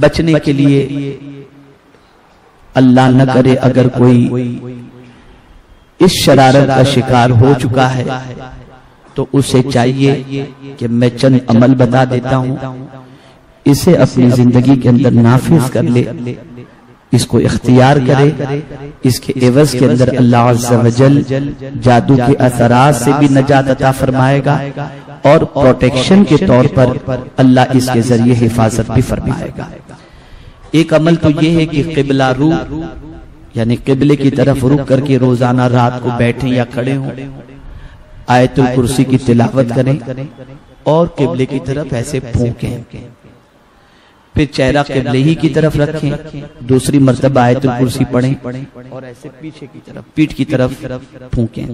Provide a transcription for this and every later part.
بچنے کے لیے اللہ نہ کرے اگر کوئی اس شرارت کا شکار ہو چکا ہے، تو اسے چاہیے کہ میں چند عمل بتا دیتا ہوں، اسے اپنی زندگی کے اندر نافذ کر لے۔ اس کو اختیار کرے، اس کے عوض کے اندر اللہ عز و جل جادو کے اثرات سے بھی نجات عطا فرمائے گا اور پروٹیکشن کے طور پر اللہ اس کے ذریعے حفاظت بھی فرمائے گا۔ ایک عمل تو یہ ہے کہ قبلہ رو یعنی قبلے کی طرف رک کر کے روزانہ رات کو بیٹھیں یا کھڑے ہوں، آیت الکرسی کی تلاوت کریں اور قبلے کی طرف ایسے پھونکیں۔ پھر چہرہ قبلے ہی کی طرف رکھیں دوسری مرتبہ آیت الکرسی پڑھیں اور ایسے پیچھے کی طرف۔ پیٹ کی طرف پھونکیں۔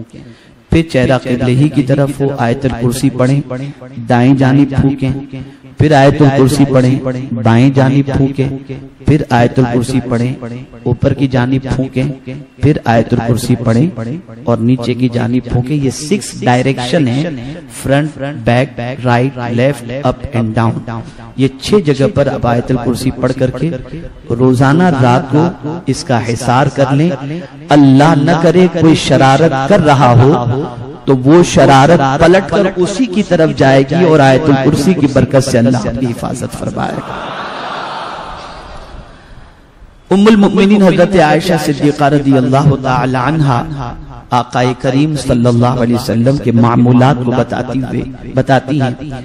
پھر چہرہ قبلے ہی کی طرف ہو آیت الکرسی پڑھیں دائیں جانب پھونکیں پھر آیت الکرسی پڑھیں بائیں جانب پھونکیں پھر آیت الکرسی پڑھیں اوپر کی جانب پھونکیں پھر آیت الکرسی پڑھیں اور نیچے کی جانب پھونکیں یہ سکس ڈائریکشن ہے front back right left up and down یہ چھ جگہ پر اب آیت الکرسی پڑھ کر کے روزانہ رات کو اس کا حسار کر لیں اللہ نہ کرے کوئی شرارت کر رہا ہو تو وہ شرارت پلٹ کر اسی کی طرف جائے گی اور آیت الکرسی کی برکت سے اللہ اپنی حفاظت فرمائے گا۔ ام المؤمنین حضرت عائشہ صدیقہ رضی اللہ تعالی عنہ آقا کریم صلی اللہ علیہ وسلم کے معمولات کو بتاتی ہوئے بتاتی ہیں۔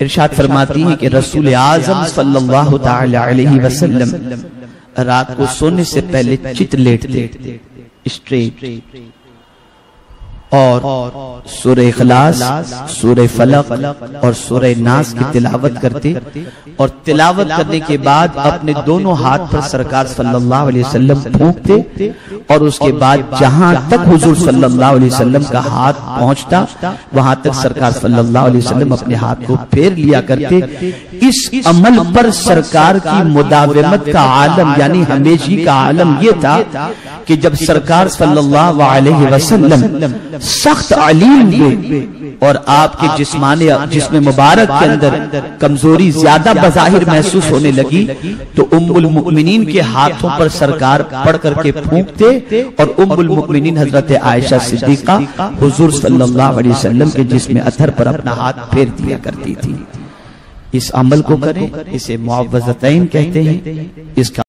ارشاد فرماتی ہیں کہ رسول اعظم صلی اللہ تعالی علیہ وسلم رات کو سونے سے پہلے چت لیٹتے اسٹریٹ اور سورہ اخلاص، سورہ فلق اور سورہ ناس کی تلاوت کرتے اور تلاوت کرنے کے بعد اپنے دونوں ہاتھ پر سرکار صلی اللہ علیہ وسلم پھونکتے اور اس کے بعد جہاں تک حضور صلی اللہ علیہ وسلم کا ہاتھ پہنچتا، وہاں تک سرکار صلی اللہ علیہ وسلم اپنے ہاتھ کو پھیر لیا کرتے۔ اس عمل پر سرکار کی مداومت کا عالم یعنی ہمیشی کا عالم یہ تھا کہ جب سرکار صلی اللہ علیہ وسلم سخت علیم ہوئے اور آپ کے جسمانے جسم مبارک کے اندر کمزوری زیادہ بظاہر محسوس ہونے لگی تو ام المؤمنین کے ہاتھوں پر سرکار پڑھ کر کے پھونکتے اور ام المؤمنین حضرت عائشہ صدیقہ حضور صلی اللہ علیہ وسلم کے جسم اتھر پر اپنا ہاتھ پھیر دیا کرتی تھی۔ اس عمل کو کریں، اسے معوضتین کہتے ہیں۔ اس کا